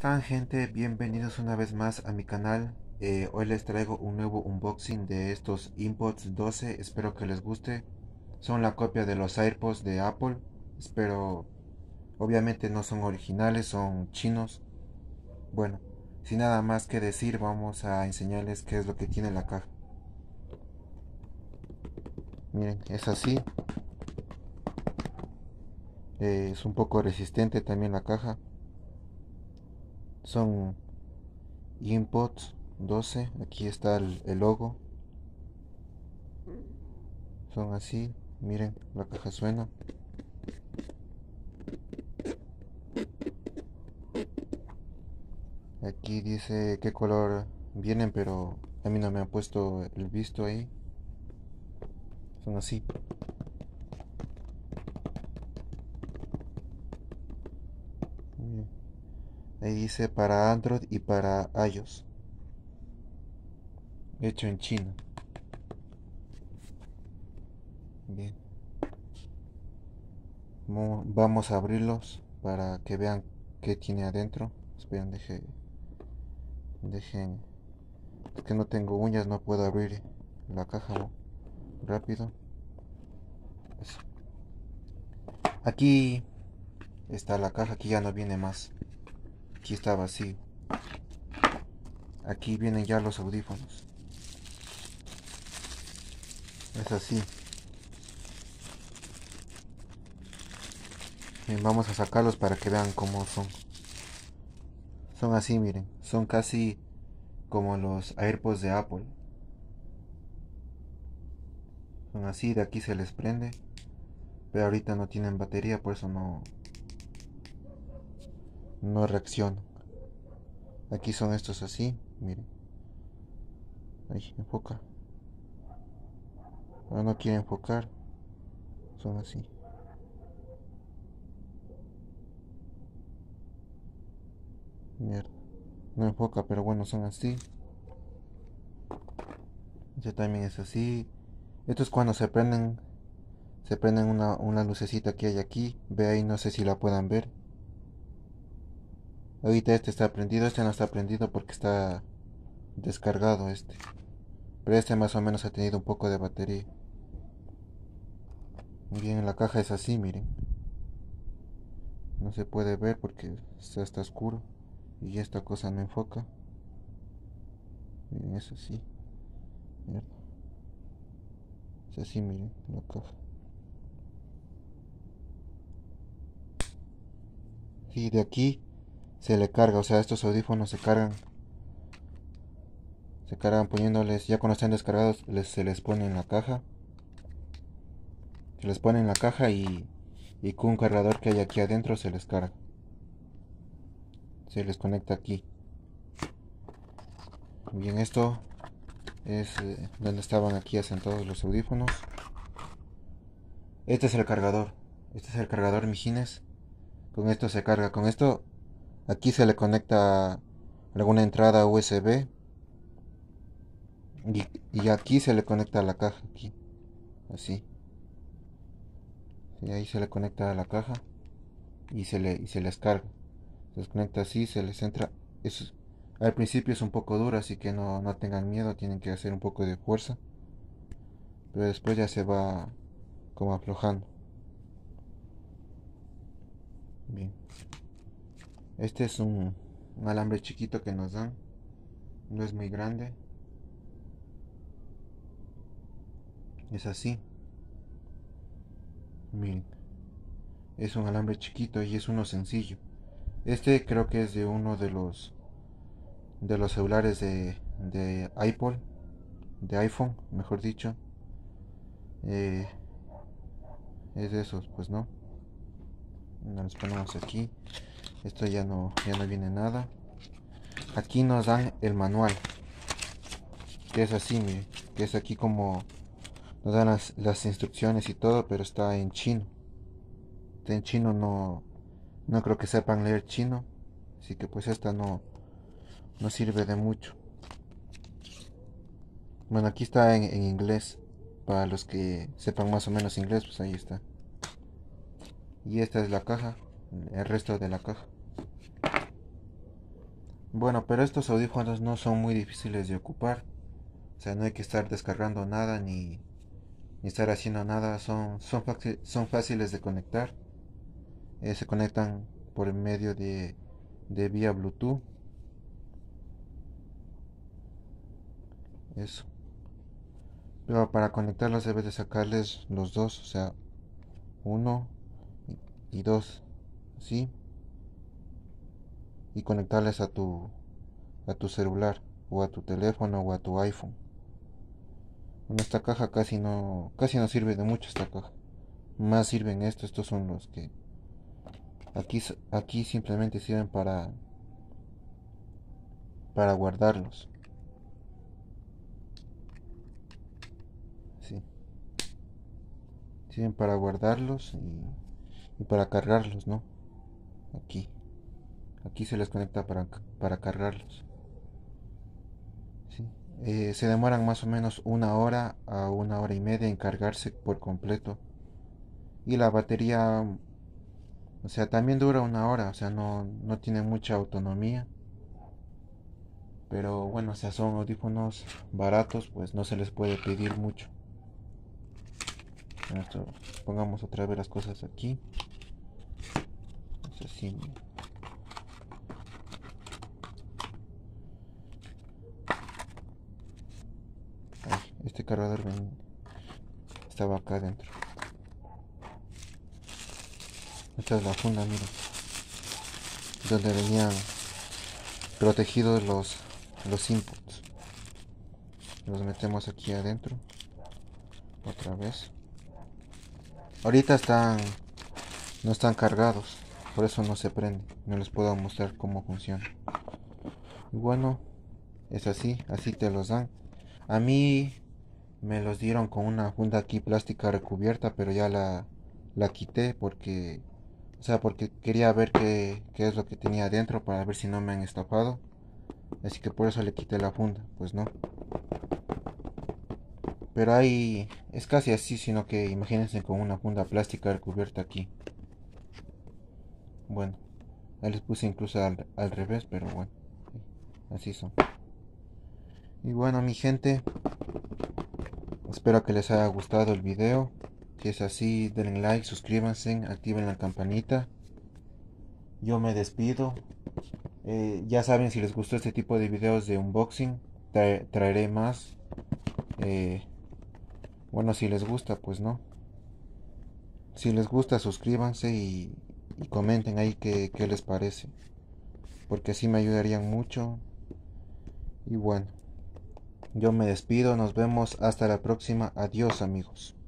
están gente? Bienvenidos una vez más a mi canal. Eh, hoy les traigo un nuevo unboxing de estos Inputs 12. Espero que les guste. Son la copia de los AirPods de Apple. Espero... Obviamente no son originales, son chinos. Bueno, sin nada más que decir, vamos a enseñarles qué es lo que tiene la caja. Miren, es así. Eh, es un poco resistente también la caja son inputs 12 aquí está el, logo. Son así miren la caja suena. Aquí dice qué color vienen pero a mí no me han puesto el visto ahí. Son así Ahí dice para Android y para iOS. Hecho en China. Bien. Vamos a abrirlos para que vean qué tiene adentro. Esperen, dejen. Dejen. Es que no tengo uñas, no puedo abrir la caja rápido. Aquí está la caja, aquí ya no viene más. Aquí está vacío. Aquí vienen ya los audífonos. Es así. Vamos a sacarlos para que vean cómo son. Son así, miren. Son casi como los AirPods de Apple. Son así, de aquí se les prende. Pero ahorita no tienen batería, por eso no, no reaccionan. Aquí son estos así, miren. Ahí, enfoca. Ahora no quiere enfocar. Son así. Mierda. No enfoca, pero bueno, son así. Este también es así. Esto es cuando se prenden. Se prenden una, una lucecita que hay aquí. Ve ahí, no sé si la puedan ver. Ahorita este está prendido, este no está prendido porque está descargado este. Pero este más o menos ha tenido un poco de batería. Bien, la caja es así, miren. No se puede ver porque está, está oscuro. Y esta cosa no enfoca. Miren, es así. Es así, miren, la caja. Y de aquí se le carga, o sea, estos audífonos se cargan. Se cargan poniéndoles, ya cuando están descargados, se les pone en la caja. Se les pone en la caja y, y con un cargador que hay aquí adentro se les carga. Se les conecta aquí. Bien, esto es eh, donde estaban aquí asentados los audífonos. Este es el cargador. Este es el cargador Mijines. Con esto se carga. Con esto Aquí se le conecta alguna entrada USB. Y, aquí se le conecta a la caja. Aquí. Así. Y ahí se le conecta a la caja. Y se, le, y se les carga. Se les conecta así, se les entra. Eso, al principio es un poco duro, así que no, no tengan miedo. Tienen que hacer un poco de fuerza. Pero después ya se va como aflojando. Bien. Este es un, alambre chiquito que nos dan. No es muy grande. Es así. Miren. Es un alambre chiquito y es uno sencillo. Este creo que es de uno de los de los celulares de, de de iPhone, mejor dicho. Eh, es de esos, pues no. Nos ponemos aquí esto ya no ya no viene nada. Aquí nos dan el manual que es así mire, que es aquí como nos dan las, instrucciones y todo pero está en chino. En chino no no creo que sepan leer chino así que pues esta no no sirve de mucho. Bueno aquí está en, en inglés para los que sepan más o menos inglés pues ahí está. Y esta es la caja el resto de la caja Bueno, pero estos audífonos no son muy difíciles de ocupar. O sea, no hay que estar descargando nada ni, ni estar haciendo nada. Son, son, son fáciles de conectar. Eh, se conectan por medio de, de vía Bluetooth. Eso. Pero para conectarlos debes de sacarles los dos. O sea, uno y dos. ¿Sí? y conectarles a tu a tu celular o a tu teléfono o a tu iPhone. Esta caja casi no casi no sirve de mucho esta caja. Más sirven estos, estos son los que aquí aquí simplemente sirven para para guardarlos. Sí. Sirven para guardarlos y, y para cargarlos, ¿no? Aquí. Aquí se les conecta para, para cargarlos. Eh, se demoran más o menos una hora a una hora y media en cargarse por completo. Y la batería, o sea, también dura una hora, o sea, no, no tiene mucha autonomía. Pero bueno, o son audífonos baratos, pues no se les puede pedir mucho. pongamos otra vez las cosas aquí. Este cargador estaba acá adentro. Esta es la funda, mira. Donde venían protegidos los, los inputs. Los metemos aquí adentro. Otra vez. Ahorita están no están cargados, por eso no se prende. No les puedo mostrar cómo funciona. Y bueno, es así, así te los dan. A mí me los dieron con una funda aquí plástica recubierta, pero ya la, la quité porque, o sea, porque quería ver qué, qué es lo que tenía adentro para ver si no me han estafado. Así que por eso le quité la funda, pues no. Pero ahí es casi así, sino que imagínense con una funda plástica recubierta aquí. Bueno, ahí les puse incluso al, al revés, pero bueno, así son. Y bueno, mi gente, Espero que les haya gustado el video. Si es así, denle like, suscríbanse, activen la campanita. Yo me despido. Eh, ya saben, si les gustó este tipo de videos de unboxing, traeré más. Eh, bueno, si les gusta, pues no. Si les gusta, suscríbanse y, comenten ahí qué, qué les parece. Porque así me ayudarían mucho. Y bueno. Yo me despido, nos vemos hasta la próxima. Adiós amigos.